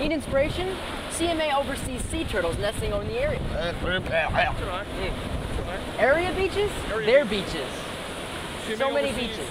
Need inspiration? CMA oversees sea turtles nesting on the area. Area beaches? Area Their beaches. beaches. So many beaches.